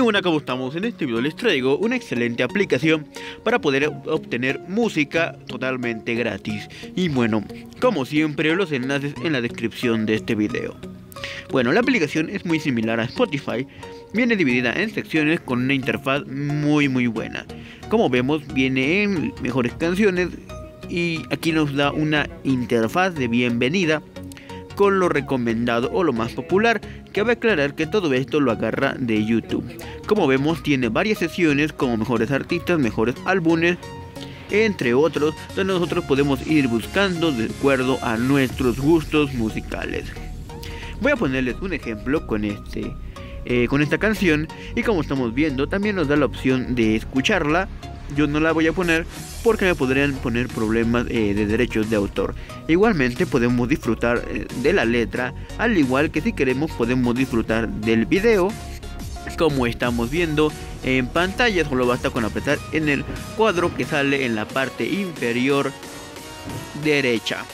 bueno, como estamos en este video les traigo una excelente aplicación para poder obtener música totalmente gratis. Y bueno, como siempre los enlaces en la descripción de este video. Bueno, la aplicación es muy similar a Spotify, viene dividida en secciones con una interfaz muy muy buena. Como vemos viene en mejores canciones y aquí nos da una interfaz de bienvenida con lo recomendado o lo más popular. Cabe aclarar que todo esto lo agarra de YouTube. Como vemos tiene varias sesiones como mejores artistas, mejores álbumes, entre otros, donde nosotros podemos ir buscando de acuerdo a nuestros gustos musicales. Voy a ponerles un ejemplo con este eh, con esta canción y como estamos viendo también nos da la opción de escucharla yo no la voy a poner porque me podrían poner problemas eh, de derechos de autor. Igualmente podemos disfrutar eh, de la letra, al igual que si queremos podemos disfrutar del video. Como estamos viendo en pantalla, solo basta con apretar en el cuadro que sale en la parte inferior derecha.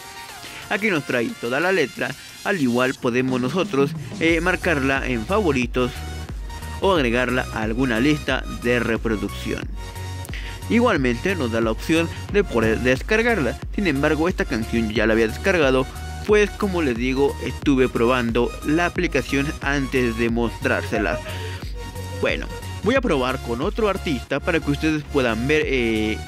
Aquí nos trae toda la letra, al igual podemos nosotros eh, marcarla en favoritos o agregarla a alguna lista de reproducción. Igualmente nos da la opción de poder descargarla. Sin embargo, esta canción ya la había descargado, pues como les digo, estuve probando la aplicación antes de mostrársela. Bueno, voy a probar con otro artista para que ustedes puedan ver eh,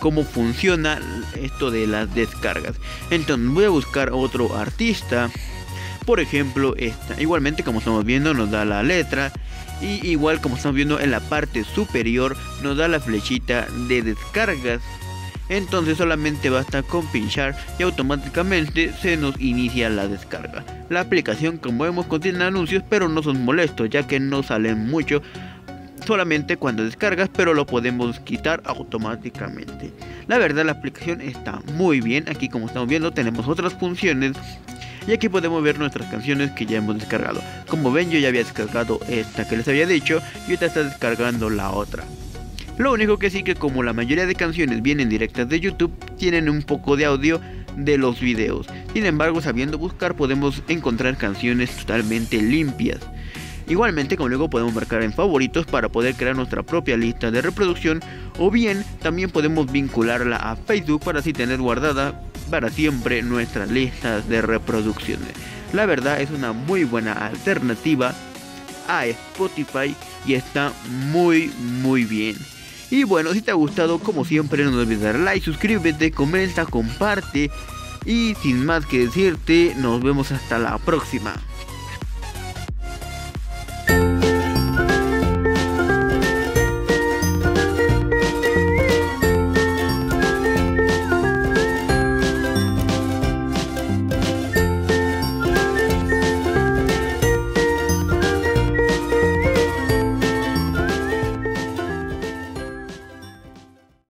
cómo funciona esto de las descargas. Entonces voy a buscar otro artista. Por ejemplo, esta. Igualmente, como estamos viendo, nos da la letra y igual como estamos viendo en la parte superior nos da la flechita de descargas entonces solamente basta con pinchar y automáticamente se nos inicia la descarga. La aplicación como vemos contiene anuncios pero no son molestos ya que no salen mucho solamente cuando descargas pero lo podemos quitar automáticamente. La verdad la aplicación está muy bien, aquí como estamos viendo tenemos otras funciones y aquí podemos ver nuestras canciones que ya hemos descargado. Como ven yo ya había descargado esta que les había dicho y ahorita está descargando la otra. Lo único que sí que como la mayoría de canciones vienen directas de YouTube, tienen un poco de audio de los videos. Sin embargo, sabiendo buscar podemos encontrar canciones totalmente limpias. Igualmente, como luego podemos marcar en favoritos para poder crear nuestra propia lista de reproducción o bien también podemos vincularla a Facebook para así tener guardada para siempre nuestras listas de reproducciones. La verdad es una muy buena alternativa a Spotify y está muy muy bien. Y bueno, si te ha gustado, como siempre, no olvides dar like, suscríbete, comenta, comparte. Y sin más que decirte, nos vemos hasta la próxima.